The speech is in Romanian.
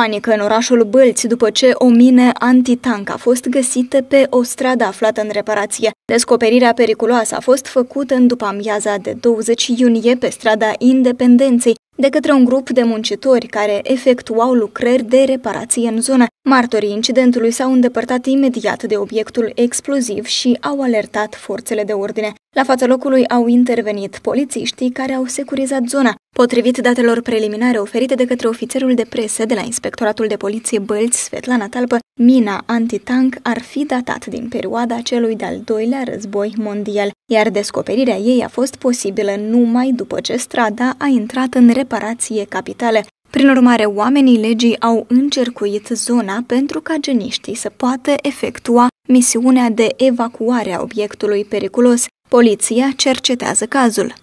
Panică în orașul Bălți după ce o mină antitank a fost găsită pe o stradă aflată în reparație. Descoperirea periculoasă a fost făcută în după amiaza de 20 iunie pe strada Independenței, de către un grup de muncitori care efectuau lucrări de reparație în zonă. Martorii incidentului s-au îndepărtat imediat de obiectul exploziv și au alertat forțele de ordine. La fața locului au intervenit polițiștii care au securizat zona. Potrivit datelor preliminare oferite de către ofițerul de presă de la Inspectoratul de Poliție Bălți, Svetlana Talpă, mina antitank ar fi datat din perioada celui de-al doilea război mondial, iar descoperirea ei a fost posibilă numai după ce strada a intrat în reparație capitală. Prin urmare, oamenii legii au încercuit zona pentru ca geniștii să poată efectua misiunea de evacuare a obiectului periculos. Poliția cercetează cazul.